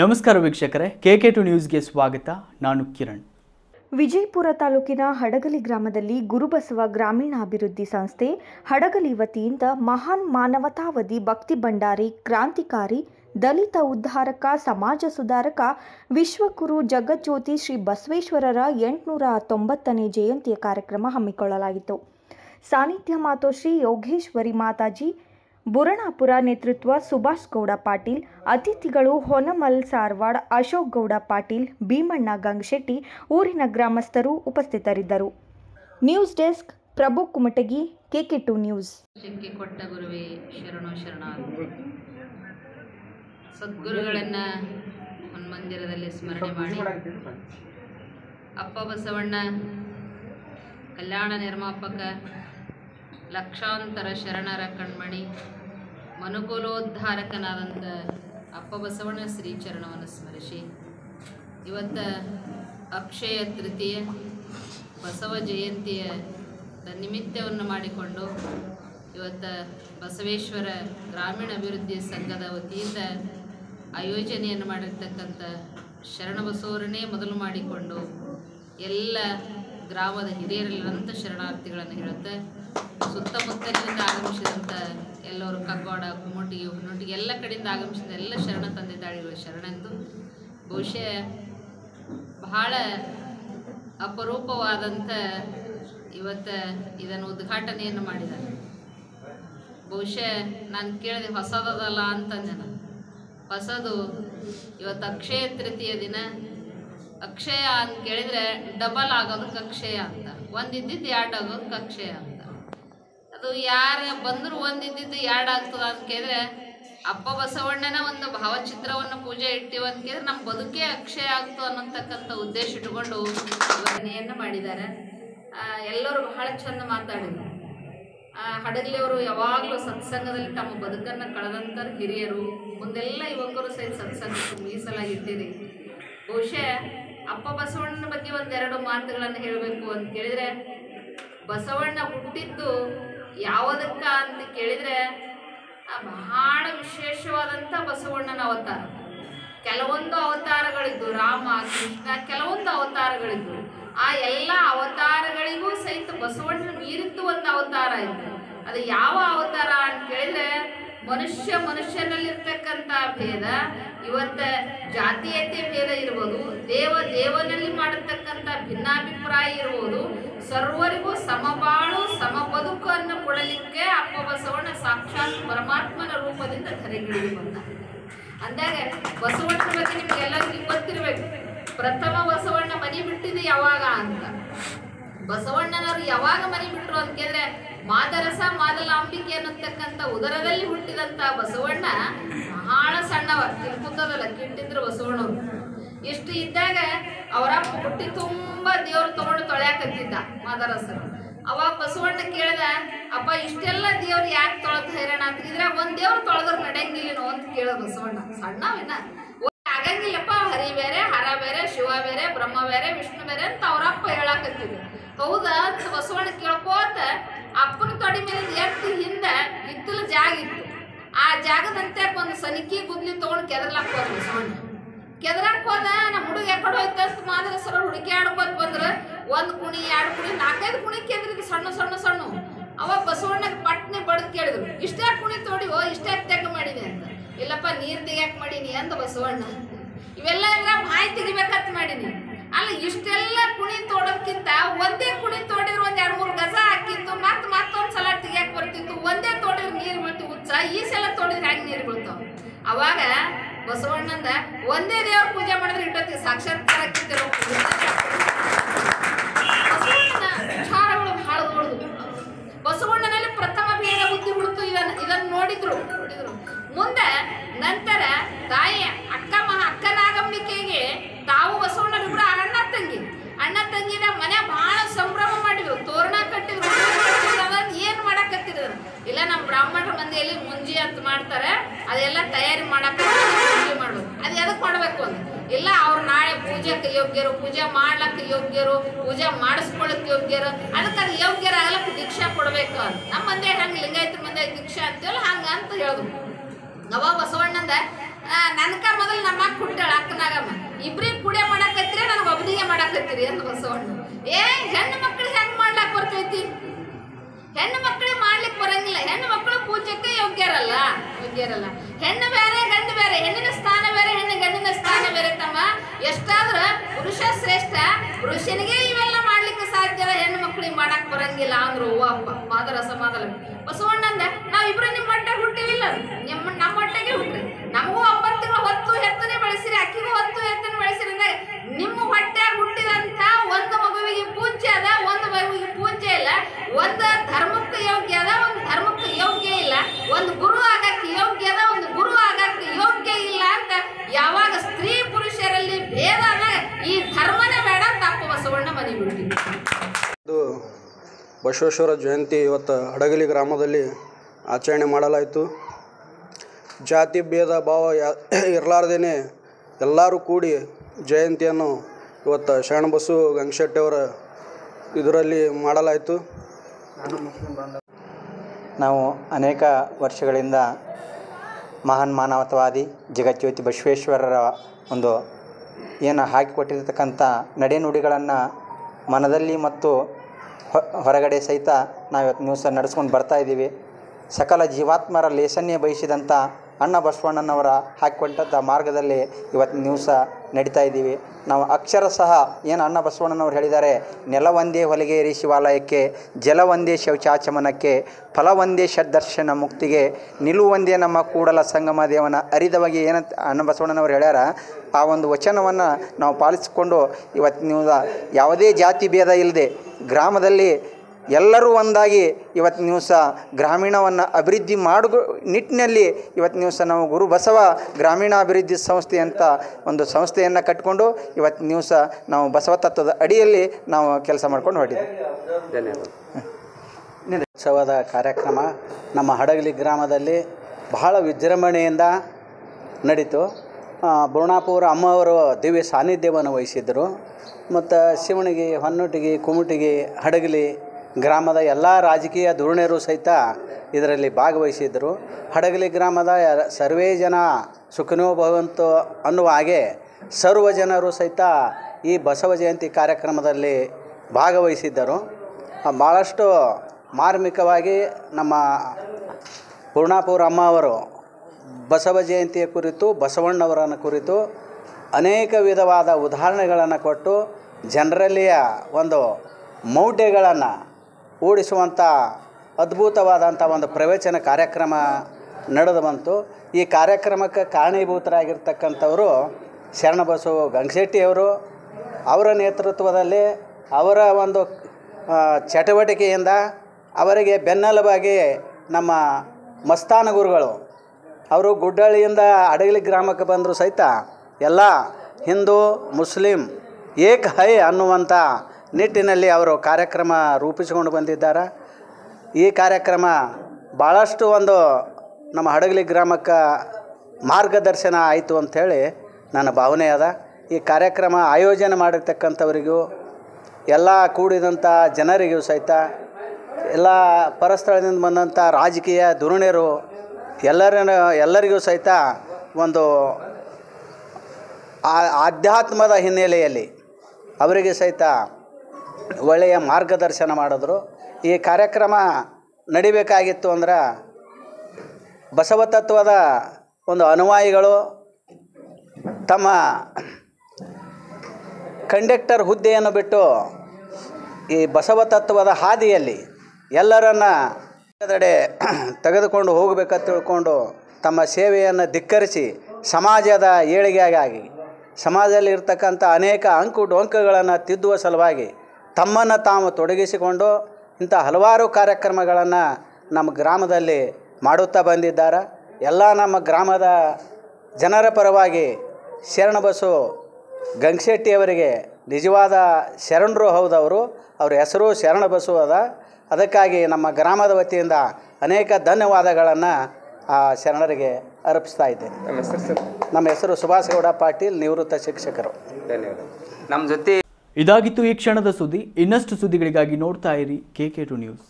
ನಮಸ್ಕಾರ ವೀಕ್ಷಕರೇ K K to ನ್ಯೂಸ್ಗೆ ಸ್ವಾಗತ. ನಾನು ಕಿರಣ್. ವಿಜಯಪುರ ತಾಲೂಕಿನ ಹಡಗಲಿ ಗ್ರಾಮದಲ್ಲಿ ಗುರುಬಸವ ಗ್ರಾಮೀಣಾಭಿವೃದ್ಧಿ ಸಂಸ್ಥೆ, ಹಡಗಲಿ ವತಿಯಿಂದ ಮಹಾನ್ ಮಾನವತಾವಧಿ ಭಕ್ತಿ ಭಂಡಾರಿ ಕ್ರಾಂತಿಕಾರಿ ದಲಿತ ಉದ್ಧಾರಕ, ಸಮಾಜ ಸುಧಾರಕ, ವಿಶ್ವಗುರು ಜಗಜ್ಯೋತಿ ಶ್ರೀ ಬಸವೇಶ್ವರರ ಎಂಟುನೂರ ಹತ್ತೊಂಬತ್ತನೇ ಜಯಂತಿಯ ಕಾರ್ಯಕ್ರಮ ಹಮ್ಮಿಕೊಳ್ಳಲಾಗಿತ್ತು ಸಾನ್ನಿಧ್ಯ ಮಾತೋಶ್ರೀ ಯೋಗೇಶ್ವರಿ ಮಾತಾಜಿ ಬುರಣಾಪುರ ನೇತೃತ್ವ ಸುಭಾಷ್ ಗೌಡ ಪಾಟೀಲ್, ಅತಿಥಿಗಳು ಹೊನಮಲ್ ಸಾರ್ವಾಡ್, ಅಶೋಕ್ ಗೌಡ ಪಾಟೀಲ್, ಭೀಮಣ್ಣ ಗಂಗಶೆಟ್ಟಿ ಊರಿನ ಗ್ರಾಮಸ್ಥರು ಉಪಸ್ಥಿತರಿದ್ದರು. News desk Prabhu Kumatagi KK two news ಸದ್ಗುರುಗಳನ್ನು ಸ್ಮರಣೆ ಮಾಡಿ. ಅಪ್ಪ ಬಸವಣ್ಣ, ಕಲ್ಯಾಣ ನಿರ್ಮಾಪಕ ಲಕ್ಷಾಂತರ ಶರಣರ ಕಣ್ಮಣಿ ಮನುಕುಲೋದ್ಧಾರಕನಾದಂಥ ಅಪ್ಪ ಬಸವಣ್ಣ ಶ್ರೀಚರಣವನ್ನು ಸ್ಮರಿಸಿ. ಇವತ್ತ ಅಕ್ಷಯ ತೃತೀಯ, ಬಸವ ಜಯಂತಿಯ ನಿಮಿತ್ತವನ್ನು ಮಾಡಿಕೊಂಡು ಇವತ್ತು ಬಸವೇಶ್ವರ ಗ್ರಾಮೀಣ ಅಭಿವೃದ್ಧಿ ಸಂಘದ ವತಿಯಿಂದ ಆಯೋಜನೆಯನ್ನು ಮಾಡಿರ್ತಕ್ಕಂಥ ಶರಣಬಸವರನ್ನೇ ಮೊದಲು ಮಾಡಿಕೊಂಡು ಎಲ್ಲ ಗ್ರಾಮದ ಹಿರಿಯರಲ್ಲಿರಂಥ ಶರಣಾರ್ಥಿಗಳನ್ನು ಹೇಳುತ್ತೆ. ಸುತ್ತಮುತ್ತಲಿನಿಂದ ಆಗಮಿಸಿದಂಥ ಎಲ್ಲರೂ ಕಗ್ಗೋಡ ಕುಮಟಿಗೆ ಹುನ್ನೊಟ್ಟಿಗೆ ಎಲ್ಲ ಕಡೆಯಿಂದ ಆಗಮಿಸಿದ ಎಲ್ಲ ಶರಣ ತಂದೆ ತಾಳಿಗಳು ಶರಣೆಂದು. ಬಹುಶಃ ಬಹಳ ಅಪರೂಪವಾದಂಥ ಇವತ್ತು ಇದನ್ನು ಉದ್ಘಾಟನೆಯನ್ನು ಮಾಡಿದ್ದಾರೆ. ಬಹುಶಃ ನಾನು ಕೇಳಿದೆ ಹೊಸದಲ್ಲ ಅಂತಂದೆ ನಾನು. ಹೊಸದು ಇವತ್ತು ಅಕ್ಷಯ ತೃತೀಯ ದಿನ. ಅಕ್ಷಯ ಅಂತ ಕೇಳಿದರೆ ಡಬಲ್ ಆಗೋದಕ್ಕೆ ಅಕ್ಷಯ ಅಂತ. ಒಂದು ಇದ್ದಿದ್ದು ಎರಡು ಆಗೋದಕ್ಕೆ ಅಕ್ಷಯ ಅಂತ. ಅದು ಯಾರು ಬಂದರೂ ಒಂದು ಇದ್ದಿದ್ದು ಎರಡು ಆಗ್ತದ ಅಂತ ಕೇಳಿದ್ರೆ ಅಪ್ಪ ಬಸವಣ್ಣನ ಒಂದು ಭಾವಚಿತ್ರವನ್ನು ಪೂಜೆ ಇಟ್ಟಿವ ಅಂತ ಕೇಳಿದ್ರೆ ನಮ್ಮ ಬದುಕೇ ಅಕ್ಷಯ ಆಗ್ತು ಅನ್ನೋತಕ್ಕಂಥ ಉದ್ದೇಶ ಇಟ್ಕೊಂಡು ವರ್ಣೆಯನ್ನು ಮಾಡಿದ್ದಾರೆ. ಎಲ್ಲರೂ ಬಹಳ ಚಂದ ಮಾತಾಡಿದರು. ಹಡಗಲಿಯವರು ಯಾವಾಗಲೂ ಸತ್ಸಂಗದಲ್ಲಿ ತಮ್ಮ ಬದುಕನ್ನು ಕಳೆದಂಥ ಹಿರಿಯರು, ಮುಂದೆಲ್ಲ ಯುವಕರು ಸಹಿತ ಸತ್ಸಂಗಕ್ಕೆ ಮೀಸಲಾಗಿದ್ದೀರಿ ಬಹುಶಃ ಅಪ್ಪ ಬಸವಣ್ಣನ ಬಗ್ಗೆ ಒಂದೆರಡು ಮಾತುಗಳನ್ನು ಹೇಳಬೇಕು ಅಂತ ಕೇಳಿದರೆ, ಬಸವಣ್ಣ ಹುಟ್ಟಿದ್ದು ಯಾವುದಕ್ಕ ಅಂತ ಕೇಳಿದರೆ ಬಹಳ ವಿಶೇಷವಾದಂಥ ಬಸವಣ್ಣನ ಅವತಾರ. ಕೆಲವೊಂದು ಅವತಾರಗಳಿದ್ದು ರಾಮ, ಕೃಷ್ಣ, ಕೆಲವೊಂದು ಅವತಾರಗಳಿದ್ದು, ಆ ಎಲ್ಲ ಅವತಾರಗಳಿಗೂ ಸಹಿತ ಬಸವಣ್ಣ ಮೀರಿದ್ದು ಒಂದು ಅವತಾರ ಇತ್ತು. ಅದು ಯಾವ ಅವತಾರ ಅಂತ ಕೇಳಿದರೆ, ಮನುಷ್ಯ ಭೇದ. ಇವತ್ತ ಜಾತೀಯತೆ ಭೇದ ಇರ್ಬೋದು. ದೇವ ದೇವನಲ್ಲಿ ಮಾಡತಕ್ಕಂತ ಭಿನ್ನಾಭಿಪ್ರಾಯ ಇರ್ಬೋದು. ಸರ್ವರಿಗೂ ಸಮಬಾಳು ಸಮ ಬದುಕನ್ನು ಕೊಡಲಿಕ್ಕೆ ಅಪ್ಪ ಬಸವಣ್ಣ ಸಾಕ್ಷಾತ್ ಪರಮಾತ್ಮನ ರೂಪದಿಂದ ಕರೆಗಿಳಿದು ಬಂದ. ಅಂದಾಗ ಬಸವಣ್ಣ ಬಗ್ಗೆ ನಿಮ್ಗೆಲ್ಲರಿಗೂ ಗೊತ್ತಿರಬೇಕು. ಪ್ರಥಮ ಬಸವಣ್ಣ ಮನೆ ಬಿಟ್ಟಿದ್ದು ಯಾವಾಗ ಅಂತ. ಬಸವಣ್ಣನವರು ಯಾವಾಗ ಮನೆ ಬಿಟ್ಟರು ಅಂತ ಕೇಳಿದ್ರೆ ಮಾದರಸ ಮಾದಲಾಂಬಿಕೆ ಅನ್ನತಕ್ಕಂಥ ಉದರದಲ್ಲಿ ಹುಟ್ಟಿದಂಥ ಬಸವಣ್ಣ ಬಹಳ ಸಣ್ಣವ ತಿಳ್ಕೊತದಲ್ಲ ಕಿಟ್ಟಿದ್ರು ಬಸವಣ್ಣವ್ರು. ಇಷ್ಟು ಇದ್ದಾಗ ಅವರಪ್ಪ ಹುಟ್ಟಿ ತುಂಬಾ ದೇವ್ರು ತಗೊಂಡು ತೊಳ್ಯಾಕತ್ತಿದ್ದ ಮಾದರಸರು. ಅವಾಗ ಬಸವಣ್ಣ ಕೇಳ್ದ, ಅಪ್ಪ, ಇಷ್ಟೆಲ್ಲ ದೇವ್ರು ಯಾಕೆ ತೊಳೆದ ಹೈರಾಣ ಅಂತ ಇದ್ರಾಗ ಒಂದ್ ದೇವ್ರು ತೊಳೆದ್ರ ನಡೆಯಂಗಿಲ್ಲನೋ ಅಂತ ಕೇಳ ಬಸವಣ್ಣ. ಸಣ್ಣವಿನ? ಆಗಂಗಿಲ್ಲಪ್ಪ, ಹರಿ ಬೇರೆ, ಹರ ಬೇರೆ, ಶಿವ ಬೇರೆ, ಬ್ರಹ್ಮ ಬೇರೆ, ವಿಷ್ಣು ಬೇರೆ ಅಂತ ಅವರಪ್ಪ ಹೇಳಾಕತ್ತಿದ್ರು. ಹೌದಾ? ಅಂತ ಬಸವಣ್ಣ ಕೇಳ್ಕೋತ ಅಪ್ಪನ ತೊಡಿ ಮೇಲೆ ಎತ್ತು ಹಿಂದೆ ಹಿತ್ತಲು ಜಾಗ ಇತ್ತು ಆ ಜಾಗದಂತೆ ಒಂದು ಸನಿಕಿ ಗುದ್ಲಿ ತಗೊಂಡು ಕೆದರ್ಲಾಕ್ ಸಣ್ಣ ಕೆದರಾಕ್ ಹೋದ ನಮ್ಮ ಹುಡುಗ ಎಕಡೆ ಹೋಯ್ತು, ಮಾದ್ರ ಸರ ಹುಡುಗಿ ಆಡ್ಕೋತ ಬಂದ್ರ. ಒಂದ್ ಕುಣಿ, ಎರಡು ಕುಣಿ, ನಾಲ್ಕೈದು ಕುಣಿ ಕೆದ್ರಿ ಸಣ್ಣ ಸಣ್ಣ ಸಣ್ಣ. ಅವ ಬಸವಣ್ಣಗೆ ಪಟ್ನೆ ಬಡದ್ ಕೇಳಿದ್ರು, ಇಷ್ಟೇ ಕುಣಿ ತೋಡಿವೋ, ಇಷ್ಟೇ ತೆಗ ಮಾಡಿದೆ ಅಂತ. ಇಲ್ಲಪ್ಪ, ನೀರ್ ತೆಗ್ಯಾಕ್ ಮಾಡೀನಿ ಅಂತ ಬಸವಣ್ಣ. ಇವೆಲ್ಲ ಎಲ್ಲ ಮಾಹಿತಿ ತೆಗಿಬೇಕಂತ ಮಾಡೀನಿ. ಅಲ್ಲ, ಇಷ್ಟೆಲ್ಲ ಕುಣಿ ತೋಡೋದ್ಕಿಂತ ಒಂದೇ ಕುಣಿ ತೋಡಿದ್ರು ಒಂದ್ ಎರಡು, ಮೂರು ಗಜ ಹಾಕಿತ್ತು ಮತ್ತೆ ಮತ್ತೊಂದ್ ಸಲ ತೆಗಿಯಾಕ್ ಬರ್ತಿತ್ತು. ಒಂದೇ ತೋಡಿದ್ರೆ ನೀರ್ ಬೀಳ್ತಿ ಹುಚ್ಚ. ಈ ಸಲ ತೋಡಿದ್ರೆ ಹೆಂಗ್ ನೀರ್ ಬೀಳ್ತಾವ? ಅವಾಗ ಬಸವಣ್ಣಂದ ಒಂದೇ ದೇವ್ರ ಪೂಜೆ ಮಾಡಿದ್ರೆ ಇಟ್ಟೋತಿ ಸಾಕ್ಷಾತ್ಕಾರ ಪೂಜೆ ಮಾಡ್ಲಕ್ಕೆ ಯೋಗ್ಯರು, ಪೂಜೆ ಮಾಡಿಸ್ಕೊಳಕ್ ಯೋಗ್ಯರು ಅದಕ್ಕೆ ಅದು ಯೋಗ್ಯರ ಆಗ್ಲಕ್ಕೆ ದೀಕ್ಷಾ ಕೊಡ್ಬೇಕು ಅಂತ. ನಮ್ಮ ಮಂದಿ ಹಂಗೆ ಲಿಂಗಾಯತ ಮಂದಿ ದೀಕ್ಷಾ ಅಂತೀವಲ್ಲ, ಹಂಗ ಅಂತ ಹೇಳಿದ್ರು ನವ ಬಸವಣ್ಣಂದ ನನ್ಕ ಮೊದಲು ನಮ್ಮ ಕುಟ್ಟಾಳ ಅಕ್ಕನಾಗಮ್ಮ. ಇಬ್ರಿಗೆ ಕುಡಿಯ ಮಾಡಾಕತ್ತೀರಿ, ನನಗೆ ಒಬ್ಬನಿಗೆ ಮಾಡಾಕತ್ತೀರಿ ಅಂತ ಬಸವಣ್ಣ. ಏ, ಹೆಣ್ಣು ಮಕ್ಳಿಗೆ ಹೆಂಗ್ ಮಾಡ್ಲಾಕ್ ಬರ್ತೈತಿ? ಹೆಣ್ಣು ಮಕ್ಳಿಗೆ ಮಾಡ್ಲಿಕ್ಕೆ ಬರಂಗಿಲ್ಲ. ಹೆಣ್ಣು ಮಕ್ಕಳು ಪೂಜೆಗೆ ಯೋಗ್ಯರಲ್ಲ ಯೋಗ್ಯರಲ್ಲ. ಹೆಣ್ಣು ಬೇರೆ, ಗಂಡು ಬೇರೆ, ಹೆಣ್ಣಿನ ಸ್ಥಾನ ಬೇರೆ, ಹೆಣ್ಣು ಗಂಡಿನ ಬೇರೆ ತಮ್ಮ ಎಷ್ಟಾದ್ರ ಪುರುಷ ಶ್ರೇಷ್ಠ, ಪುರುಷನಿಗೆ ಇವೆಲ್ಲ ಮಾಡ್ಲಿಕ್ಕೆ ಸಾಧ್ಯ ಹೆಣ್ಣು ಮಕ್ಕಳಿಗೆ ಮಾಡಕ್ ಬರಂಗಿಲ್ಲ ಅಂದ್ರು. ಅಪ್ಪ ಮಾದರ ಸಮಾಧಾನ ಬಸವಣ್ಣಂದ ನಾವ್ ಇಬ್ರು ನಿಮ್ಮ ಹೊಟ್ಟೆ ಹುಟ್ಟಿವಿಲ್ಲ ನಿಮ್ಮ ನಮ್ಮ ಹೊಟ್ಟೆಗೆ ಹುಟ್ಟ್ರಿ ನಮಗೂ ತಿಂಗಳು ಹೊತ್ತು ಹೆತ್ತನೆ ಬಳಸಿರಿ. ಅಕ್ಕಿಗೂ ಹೊತ್ತು ಹೆತ್ತನೆ ಬೆಳೆಸಿರಿ ಅಂದಾಗ ನಿಮ್ಮ ಹೊಟ್ಟೆ ಹುಟ್ಟಿದಂತ ಒಂದು ಮಗುವಿಗೆ ಪೂಜ್ಯ ಅದ ಒಂದು ಮಗುವಿಗೆ ಪೂಜ್ಯ ಇಲ್ಲ ಒಂದು ಧರ್ಮಕ್ಕೆ ಯೋಗ್ಯ ಅದ ಒಂದು ಧರ್ಮಕ್ಕೆ ಯೋಗ್ಯ ಇಲ್ಲ ಒಂದು ಗುರು ಆಗಕ್ಕೆ ಯೋಗ್ಯ ಅದ ಒಂದು ಗುರು ಆಗಕ್ಕೆ ಯೋಗ್ಯ ಇಲ್ಲ ಅಂತ ಯಾವಾಗ ಸ್ತ್ರೀ ಪುರುಷರಲ್ಲಿ ಭೇದ ಅದ ಈ ಧರ್ಮನೇ ಬೇಡ ತಪ್ಪ ಬಸವಣ್ಣ ಮನೆ ಬಿಡ್ತೀವಿ ಇದು ಬಸವೇಶ್ವರ ಜಯಂತಿ ಇವತ್ತು ಹಡಗಲಿ ಗ್ರಾಮದಲ್ಲಿ ಆಚರಣೆ ಮಾಡಲಾಯಿತು. ಜಾತಿ ಭೇದ ಭಾವ ಯಾ ಇರಲಾರ್ದೇ ಎಲ್ಲರೂ ಕೂಡಿ ಜಯಂತಿಯನ್ನು ಇವತ್ತು ಶರಣಬಸು ಗಂಗಶೆಟ್ಟಿಯವರ ಇದರಲ್ಲಿ ಮಾಡಲಾಯಿತು. ನಾವು ಅನೇಕ ವರ್ಷಗಳಿಂದ ಮಹಾನ್ ಮಾನವತವಾದಿ ಜಗಜ್ಯೋತಿ ಬಸವೇಶ್ವರರ ಒಂದು ಏನು ಹಾಕಿಕೊಟ್ಟಿರ್ತಕ್ಕಂಥ ನಡೆನುಡಿಗಳನ್ನು ಮನದಲ್ಲಿ ಮತ್ತು ಹೊರಗಡೆ ಸಹಿತ ನಾವು ಇವತ್ತು ನ್ಯೂಸ್ ನಡೆಸ್ಕೊಂಡು ಬರ್ತಾ ಇದ್ದೀವಿ. ಸಕಲ ಜೀವಾತ್ಮರ ಲೇಸನ್ನೇ ಬಯಸಿದಂಥ ಅಣ್ಣ ಬಸವಣ್ಣನವರ ಹಾಕಿಕೊಂಡಂಥ ಮಾರ್ಗದಲ್ಲಿ ಇವತ್ತು ನ್ಯೂಸ ನಡೀತಾ ಇದ್ದೀವಿ. ನಾವು ಅಕ್ಷರ ಸಹ ಏನು ಅಣ್ಣ ಬಸವಣ್ಣನವರು ಹೇಳಿದ್ದಾರೆ, ನೆಲ ಒಂದೇ ಹೊಲಿಗೇರಿ ಶಿವಾಲಯಕ್ಕೆ, ಜಲ ಒಂದೇ ಶೌಚಾಚಮನಕ್ಕೆ ಫಲ ಒಂದೇ ಷಡ್ದರ್ಶನ ಮುಕ್ತಿಗೆ ನಿಲುವು ಒಂದೇ ನಮ್ಮ ಕೂಡಲ ಸಂಗಮ ದೇವನ ಅರಿದವಾಗಿ ಏನಂತ ಅಣ್ಣ ಬಸವಣ್ಣನವರು ಹೇಳ್ಯಾರ, ಆ ಒಂದು ವಚನವನ್ನು ನಾವು ಪಾಲಿಸಿಕೊಂಡು ಇವತ್ತು ನ್ಯೂಸ ಯಾವುದೇ ಜಾತಿ ಭೇದ ಇಲ್ಲದೆ ಗ್ರಾಮದಲ್ಲಿ ಎಲ್ಲರೂ ಒಂದಾಗಿ ಇವತ್ತು ದಿವಸ ಗ್ರಾಮೀಣವನ್ನು ಅಭಿವೃದ್ಧಿ ಮಾಡು ನಿಟ್ಟಿನಲ್ಲಿ ಇವತ್ತು ದಿವಸ ನಾವು ಗುರು ಬಸವ ಗ್ರಾಮೀಣ ಅಭಿವೃದ್ಧಿ ಸಂಸ್ಥೆ ಅಂತ ಒಂದು ಸಂಸ್ಥೆಯನ್ನು ಕಟ್ಟಿಕೊಂಡು ಇವತ್ತು ದಿವಸ ನಾವು ಬಸವ ತತ್ವದ ಅಡಿಯಲ್ಲಿ ನಾವು ಕೆಲಸ ಮಾಡ್ಕೊಂಡು ಹೊರಟಿದ್ದೀವಿ ಉತ್ಸವದ ಕಾರ್ಯಕ್ರಮ ನಮ್ಮ ಹಡಗಲಿ ಗ್ರಾಮದಲ್ಲಿ ಬಹಳ ವಿಜೃಂಭಣೆಯಿಂದ ನಡೀತು. ಬುರ್ಣಾಪುರ ಅಮ್ಮವರು ದಿವ್ಯ ಸಾನ್ನಿಧ್ಯವನ್ನು ವಹಿಸಿದ್ದರು. ಮತ್ತು ಶಿವಣಿಗೆ ಹೊನ್ನೊಟ್ಟಿಗೆ ಕುಮಟಿಗೆ, ಹಡಗಲಿ, ಗ್ರಾಮದ ಎಲ್ಲ ರಾಜಕೀಯ ಧುರಣೆಯರು ಸಹಿತ ಇದರಲ್ಲಿ ಭಾಗವಹಿಸಿದ್ದರು. ಹಡಗಲಿ ಗ್ರಾಮದ ಸರ್ವೇ ಜನ ಸುಖನೋ ಭವಂತು ಅನ್ನುವ ಹಾಗೆ ಸರ್ವ ಜನರು ಸಹಿತ ಈ ಬಸವ ಜಯಂತಿ ಕಾರ್ಯಕ್ರಮದಲ್ಲಿ ಭಾಗವಹಿಸಿದ್ದರು. ಭಾಳಷ್ಟು ಮಾರ್ಮಿಕವಾಗಿ ನಮ್ಮ ಪೂರ್ಣಾಪುರ ಅಮ್ಮ ಅವರು ಬಸವ ಜಯಂತಿಯ ಕುರಿತು, ಬಸವಣ್ಣವರನ್ನು ಕುರಿತು ಅನೇಕ ವಿಧವಾದ ಉದಾಹರಣೆಗಳನ್ನು ಕೊಟ್ಟು ಜನರಲ್ಲಿಯ ಒಂದು ಮೌಢ್ಯಗಳನ್ನು ಓಡಿಸುವಂಥ ಅದ್ಭುತವಾದಂಥ ಒಂದು ಪ್ರವಚನ ಕಾರ್ಯಕ್ರಮ ನಡೆದು ಬಂತು ಈ ಕಾರ್ಯಕ್ರಮಕ್ಕೆ ಕಾರಣೀಭೂತರಾಗಿರ್ತಕ್ಕಂಥವರು ಶರಣಬಸವ ಗಂಗಶೆಟ್ಟಿಯವರು ಅವರ ನೇತೃತ್ವದಲ್ಲಿ ಅವರ ಒಂದು ಚಟುವಟಿಕೆಯಿಂದ ಅವರಿಗೆ ಬೆನ್ನೆಲುಬಾಗಿ ನಮ್ಮ ಮಸ್ತಾನ ಗುರುಗಳು ಅವರು ಗುಡ್ಡಳ್ಳಿಯಿಂದ ಅಡಗಲಿ ಗ್ರಾಮಕ್ಕೆ ಬಂದರೂ ಸಹಿತ ಎಲ್ಲ ಹಿಂದೂ, ಮುಸ್ಲಿಂ ಏಕ್ ಹೈ ಅನ್ನುವಂಥ ನಿಟ್ಟಿನಲ್ಲಿ ಅವರು ಕಾರ್ಯಕ್ರಮ ರೂಪಿಸಿಕೊಂಡು ಬಂದಿದ್ದಾರೆ. ಈ ಕಾರ್ಯಕ್ರಮ ಭಾಳಷ್ಟು ಒಂದು ನಮ್ಮ ಹಡಗಲಿ ಗ್ರಾಮಕ್ಕೆ ಮಾರ್ಗದರ್ಶನ ಆಯಿತು ಅಂಥೇಳಿ ನನ್ನ ಭಾವನೆ ಅದ. ಈ ಕಾರ್ಯಕ್ರಮ ಆಯೋಜನೆ ಮಾಡಿರ್ತಕ್ಕಂಥವರಿಗೂ, ಎಲ್ಲ ಕೂಡಿದಂಥ ಜನರಿಗೂ ಸಹಿತ, ಎಲ್ಲ ಪರಸ್ಥಳದಿಂದ ಬಂದಂಥ ರಾಜಕೀಯ ಧುರೀಣರು ಎಲ್ಲರ ಎಲ್ಲರಿಗೂ ಸಹಿತ ಒಂದು ಆಧ್ಯಾತ್ಮದ ಹಿನ್ನೆಲೆಯಲ್ಲಿ ಅವರಿಗೆ ಸಹಿತ ಒಳ್ಳೆಯ ಮಾರ್ಗದರ್ಶನ ಮಾಡಿದ್ರು. ಈ ಕಾರ್ಯಕ್ರಮ ನಡಿಬೇಕಾಗಿತ್ತು ಅಂದ್ರೆ ಬಸವ ತತ್ವದ ಒಂದು ಅನುಯಾಯಿಗಳು ತಮ್ಮ ಕಂಡಕ್ಟರ್ ಹುದ್ದೆಯನ್ನು ಬಿಟ್ಟು ಈ ಬಸವ ತತ್ವದ ಹಾದಿಯಲ್ಲಿ ಎಲ್ಲರನ್ನ ದಡೆ ತೆಗೆದುಕೊಂಡು ಹೋಗಬೇಕಂತ ತಿಳ್ಕೊಂಡು ತಮ್ಮ ಸೇವೆಯನ್ನು ಧಿಕ್ಕರಿಸಿ ಸಮಾಜದ ಏಳಿಗೆಗಾಗಿ ಸಮಾಜದಲ್ಲಿ ಇರ್ತಕ್ಕಂಥ ಅನೇಕ ಅಂಕು ಡೊಂಕುಗಳನ್ನು ತಿದ್ದುವ ಸಲುವಾಗಿ ತಮ್ಮನ್ನು ತಾವು ತೊಡಗಿಸಿಕೊಂಡು ಇಂಥ ಹಲವಾರು ಕಾರ್ಯಕ್ರಮಗಳನ್ನು ನಮ್ಮ ಗ್ರಾಮದಲ್ಲಿ ಮಾಡುತ್ತಾ ಬಂದಿದ್ದಾರೆ. ಎಲ್ಲ ನಮ್ಮ ಗ್ರಾಮದ ಜನರ ಪರವಾಗಿ ಶರಣಬಸು ಗಂಗಶೆಟ್ಟಿಯವರಿಗೆ ನಿಜವಾದ ಶರಣರು ಹೌದವರು. ಅವ್ರ ಹೆಸರು ಶರಣಬಸು ಅದ. ಅದಕ್ಕಾಗಿ ನಮ್ಮ ಗ್ರಾಮದ ವತಿಯಿಂದ ಅನೇಕ ಧನ್ಯವಾದಗಳನ್ನು ಆ ಶರಣರಿಗೆ ಅರ್ಪಿಸ್ತಾ ಇದ್ದೇನೆ. ನಮ್ಮ ಹೆಸರು ಸುಭಾಷ್ ಗೌಡ ಪಾಟೀಲ್ ನಿವೃತ್ತ ಶಿಕ್ಷಕರು. ಧನ್ಯವಾದ ನಮ್ಮ ಜೊತೆ ಇದಾಗಿತ್ತು ಈ ಕ್ಷಣದ ಸುದ್ದಿ. ಇನ್ನಷ್ಟು ಸುದ್ದಿಗಳಿಗಾಗಿ ನೋಡ್ತಾ ಇರಿ ಕೆ ಕೆ ಟು ನ್ಯೂಸ್.